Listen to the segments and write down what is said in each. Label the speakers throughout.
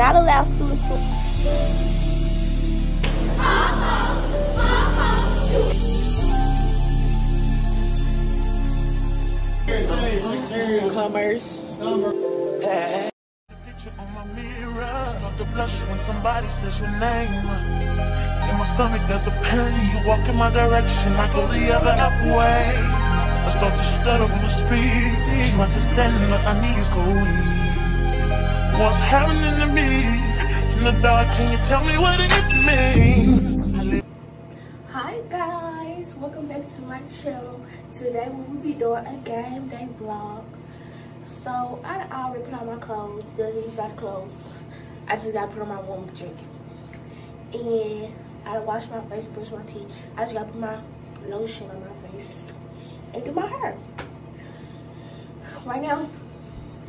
Speaker 1: not allow students to
Speaker 2: Commerce.
Speaker 3: Picture on my mirror. Start to blush when somebody says your name. In my stomach, there's a pain. You walk in my direction, I go the other way. I start to stutter when I speak. Trying to stand, but my knees go weak. What's happening to me? In the dark, can you tell me what it means?
Speaker 1: Hi guys, welcome back to my show. Today we will be doing a game day vlog. So I already put on my clothes, the these are the clothes. I just gotta put on my warm jacket. And I wash my face, brush my teeth. I just gotta put my lotion on my face and do my hair. Right now,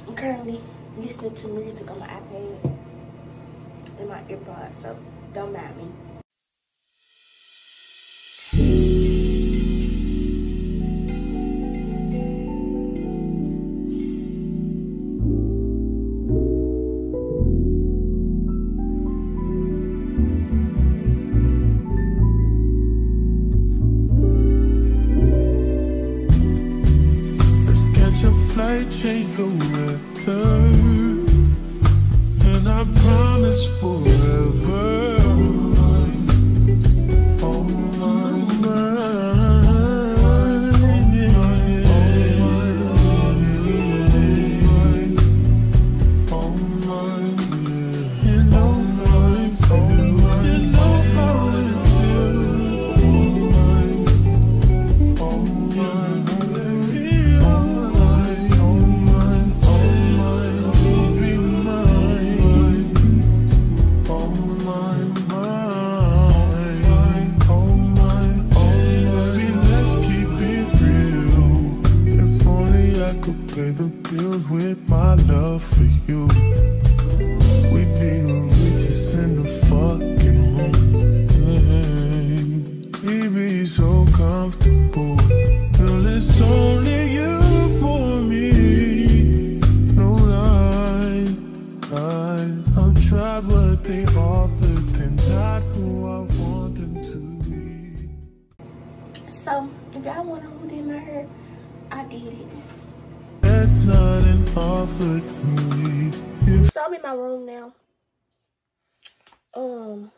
Speaker 1: I'm currently listening to music on my iPad and my earbuds, so don't mind me.
Speaker 3: Change the weather. Comfortable. Till it's only you for me. No lie, lie. I've tried what they offered, and not who I want them to be.
Speaker 1: So, if y'all want to know who did my hair, I did it.
Speaker 3: That's not an offer to me.
Speaker 1: So I'm in my room now. Um,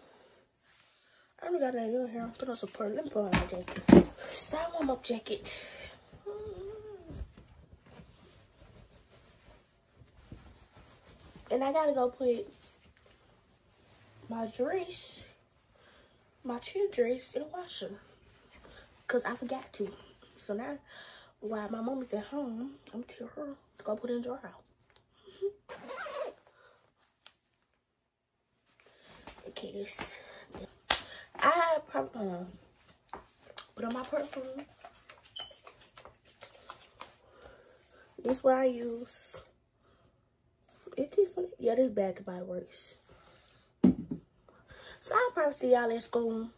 Speaker 1: I only got that in here. Put on some pearl. Let me put on my jacket. Style warm up jacket. And I gotta go put my dress, my chill dress in the washer. Cause I forgot to. So now, while my mom is at home, I'm gonna tell her to go put it in the dryer. Okay, this. I probably put on my perfume. This what I use. It's different. Yeah, this Bath and Body Works. So I'll probably see y'all at school.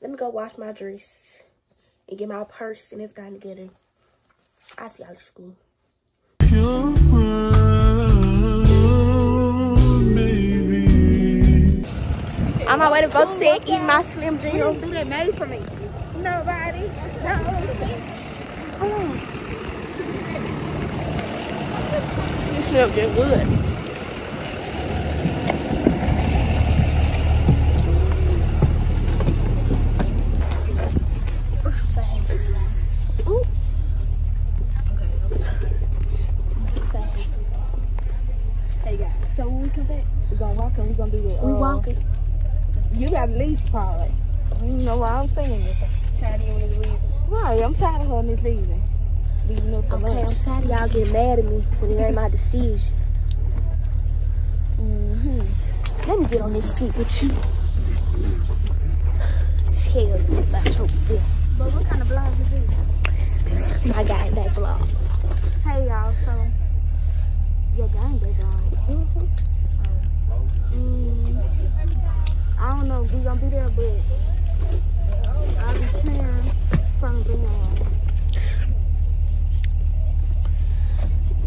Speaker 1: Let me go wash my dress and get my purse and everything together. I'll see y'all at school. On my way to go to eat my Slim Jim.
Speaker 4: You didn't do that made for me. Nobody. No. Mm.
Speaker 1: You smell good. good. Say hey to the line. Ooh. Say hey to the line. Hey guys.
Speaker 4: So when we come back, we're gonna walk and we're gonna do the.
Speaker 1: We
Speaker 4: uh,
Speaker 1: walking.
Speaker 4: You got to leave part. You know why I'm saying this.
Speaker 1: Tired of you when it's leaving.
Speaker 4: Right, I'm tired of her and this leaving. Leaving up the
Speaker 1: Okay, I'm tired of y'all getting mad at me when it ain't my decision.
Speaker 4: Mm-hmm.
Speaker 1: Let me get on this seat with you. Tell you about yourself.
Speaker 4: But what kind of vlog is this?
Speaker 1: My guy that vlog.
Speaker 4: Hey y'all, so your gang day vlog. Mm, I don't know if we gonna be there, but I'll be from the um,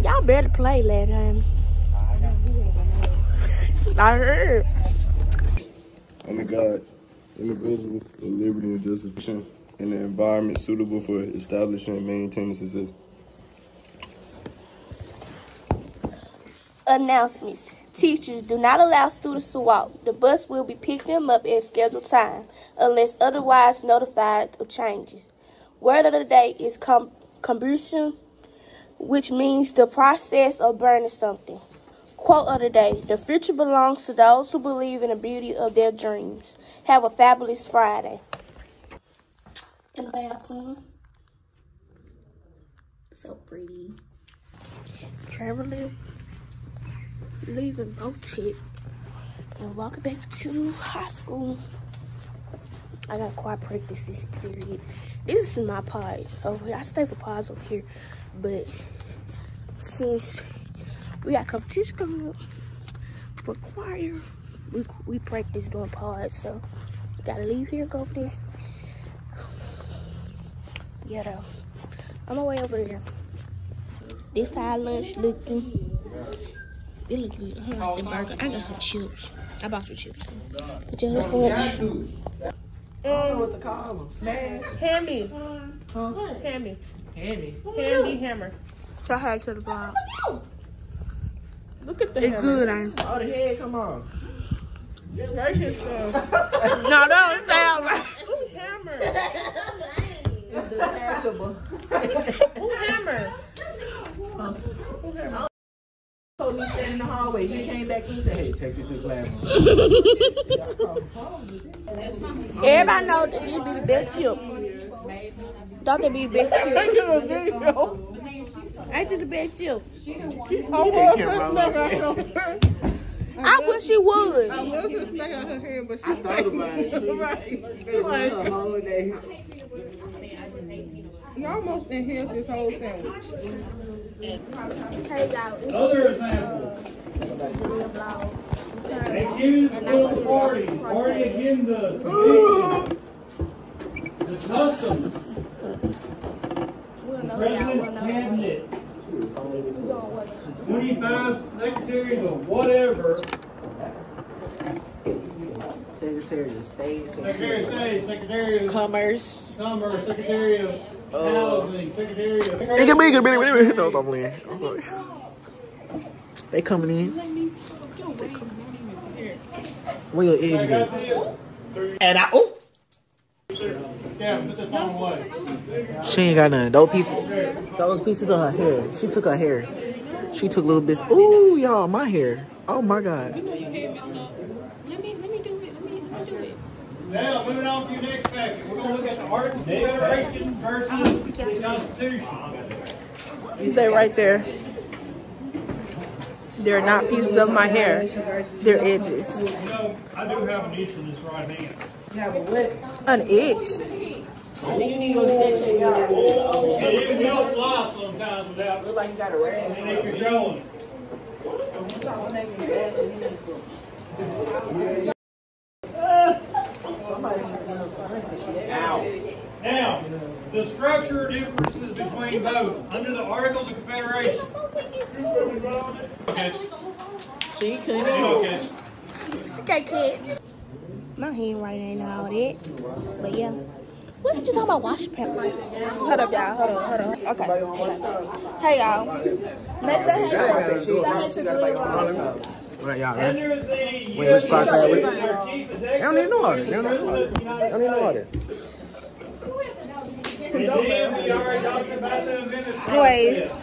Speaker 1: Y'all barely played last time.
Speaker 4: we had a
Speaker 1: I heard.
Speaker 5: God, indivisible, in liberty and justice, in an environment suitable for establishing and maintaining success.
Speaker 1: Announcements. Teachers do not allow students to walk. The bus will be picking them up at scheduled time unless otherwise notified of changes. Word of the day is com- combustion, which means the process of burning something. Quote of the day The future belongs to those who believe in the beauty of their dreams. Have a fabulous Friday. In the bathroom. So pretty. Traveling, leaving Boutique, and walking back to high school. I got quad practice this period. This is my pod over here. I stay for pods over here, but since we got competition coming up for choir. We we practice doing pods, so we gotta leave here go over there. Yeah, though. I'm On my way over there. This how lunch looking. It look good. I like the burger. I got some chips. I bought some chips. Just for lunch.
Speaker 2: what to call them. Smash.
Speaker 4: Hammy.
Speaker 2: Huh?
Speaker 4: Hammy.
Speaker 2: Handy.
Speaker 4: Handy hammer.
Speaker 1: Try her to the bottom.
Speaker 4: Look at the
Speaker 1: It's
Speaker 4: hammer.
Speaker 1: good, ain't it?
Speaker 2: Oh, the head come off.
Speaker 4: Uh, that shit's good.
Speaker 1: No, no, it's down right.
Speaker 4: Ooh, hammer.
Speaker 2: It's detachable.
Speaker 4: Ooh, hammer.
Speaker 2: Told me stand in the hallway. He came back and said, hey, take you to the classroom.
Speaker 1: Everybody know that this be the best chip. Don't they be the best chip? Ain't this the best chip? I wish it would.
Speaker 4: I was just smacking out her hair, but she
Speaker 2: I thought about it. She, it was a holiday.
Speaker 4: You almost inhaled this whole sandwich.
Speaker 6: Other example, Thanksgiving school party, party agendas, convictions, the custom, the president's cabinet, twenty-five secretaries or whatever,
Speaker 2: Secretary of State.
Speaker 6: Secretary of State, Secretary of
Speaker 2: Commerce.
Speaker 6: Commerce, Secretary of oh. Housing, Secretary of.
Speaker 2: It can be, it can be, it can be. No, I'm playing. I'm sorry. They coming in. Where your edges at? And I, oh,
Speaker 6: Yeah, put this phone away.
Speaker 2: she ain't got none. Those pieces, those pieces of her hair. She took her hair. She took little bits. Ooh, y'all, my hair. Oh my God.
Speaker 6: Now, moving on to your next packet, we're gonna look at the Articles of Confederation versus the Constitution.
Speaker 4: They right there. They're not pieces of my hair. They're edges.
Speaker 6: You know, I do have an itch in this right hand.
Speaker 4: you have An itch.
Speaker 6: And it will fly sometimes without,
Speaker 2: Look like you got a rash.
Speaker 6: and if you're showing. Now, the structure differences between both, under the Articles of Confederation. Okay,
Speaker 2: She couldn't.
Speaker 6: okay.
Speaker 1: Okay, kids. My handwriting ain't all that. But yeah. What did you talk about wash paper? Hold up, y'all. Hold on, hold on. Okay. okay. Hey, y'all. Make say hey. Say hey to the.
Speaker 2: Right, y'all, right?
Speaker 6: Under the
Speaker 2: Wait, which podcast we-
Speaker 6: Our
Speaker 2: They don't even know all this. They don't even know all this. They don't even know all this.
Speaker 6: And then we already talked about the amendment.
Speaker 1: Anyways,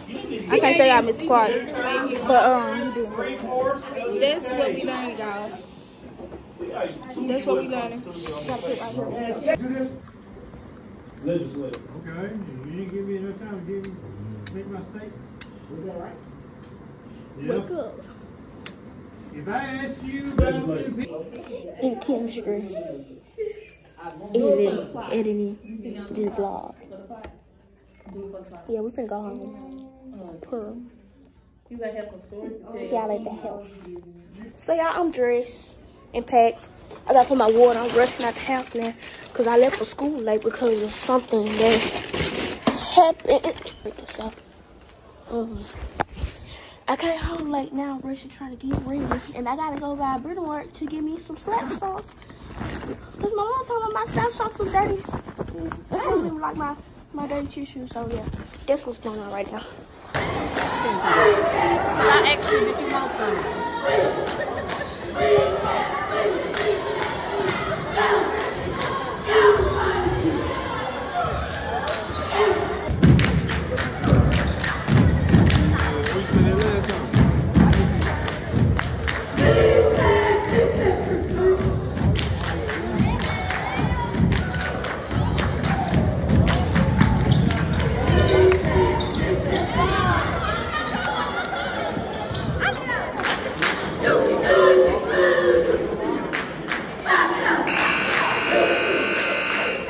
Speaker 1: I can't show y'all Mr. Carter. But, um, he did.
Speaker 6: Three fourths of the
Speaker 1: That's what we learned, y'all. That's what we learning. Gotta put right here.
Speaker 6: legislature. Okay, you didn't give me enough time to give, make my statement. Was that right?
Speaker 1: Wake up.
Speaker 6: If I asked you about the
Speaker 1: In chemistry. Editing, editing this vlog. Yeah, we finna go home. Pearl. Y'all at the house. So y'all, I'm dressed and packed. I gotta put my water. I'm rushing out the house now because I left for school late because of something that happened. So, um, I came home late now, rushing trying to get ready, and I gotta go by Brennworth to get me some slap socks. Cause my mom told me my slap socks was dirty. I don't even like my my dirty tissues, so yeah, that's what's going on right now.
Speaker 7: I asked you, did you want some?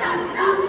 Speaker 1: Hey, help,